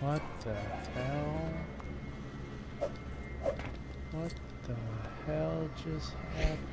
What the hell? What the hell just happened?